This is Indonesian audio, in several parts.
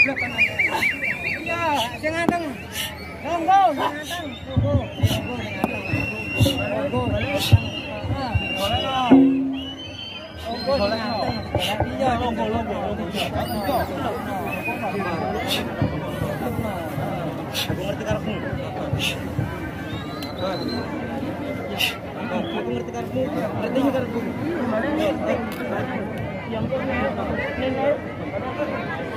Yang kan. Iya, sing anteng. Monggo, anteng. Monggo. Monggo. Monggo. Iya, monggo, monggo, monggo. Aku ngerti karepmu. Aku ngerti karepmu. Ngerti karepmu. Yang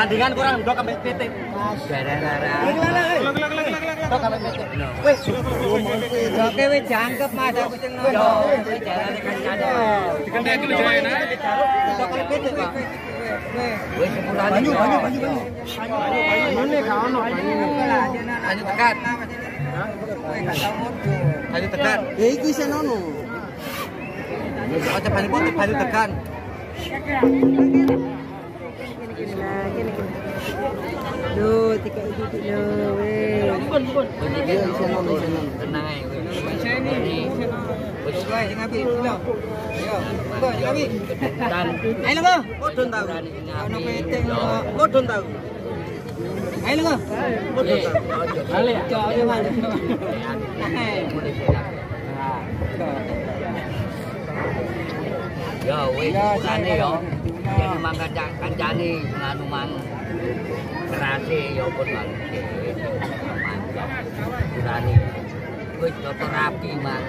Sandingan kurang dua sampai PT. Sampai PT. Wis. Oke wis jangkep Mas aku sing PT, Pak. Banyu, banyu, banyu, banyu. Banyune gak ono banyune. Banyu tekan. Banyu tekan. Ya iku isen ono. Ojo banyu putih, banyu tekan. Yun na, yun na, yun na. Do, tika ito tilo, wey. Bukon, bukon. Tenang ay, wey. Saya ni, saya ni. ngapi, tilo. Ayo, bukon, ngapi. Ayo lang ko, kodon tau. Ano peteng lo, kodon tau. Ayo lang ko, kodon tau. Ayo, ayo, ayo. Yo, wey, bukan ni yo. Yen mangkat kancane nganu mang kerase yo pun mang. Kurane. Wis rapi mang.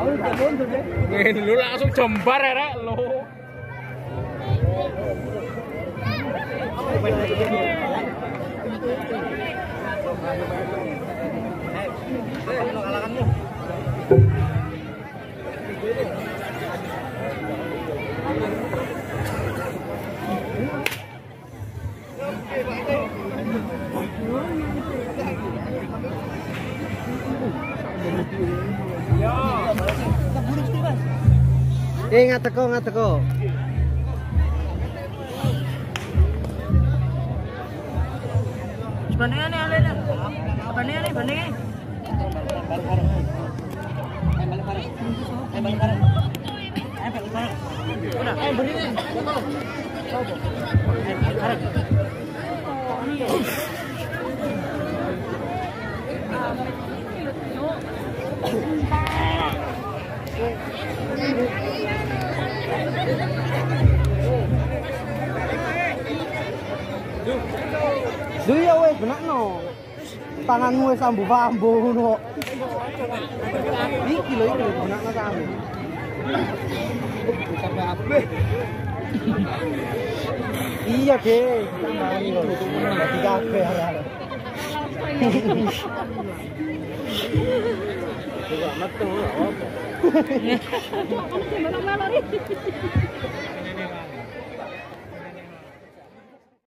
ini lu langsung jembar ya lo Hei, eh, eh, lo kalahkan lo. Teko ngat teko. Bandingan nih, Alena. Bandingan nih, bandingan. Udah, eh Duh ya wes benakno. Tanganmu wis ambu-ambu ngono. Iki lho iki lho benakno tanganmu. Tambah apa? Iya deh, tambahan lho. Dadi kabeh arek-arek. Coba metu apa? Aduh, anak gimana malah nih?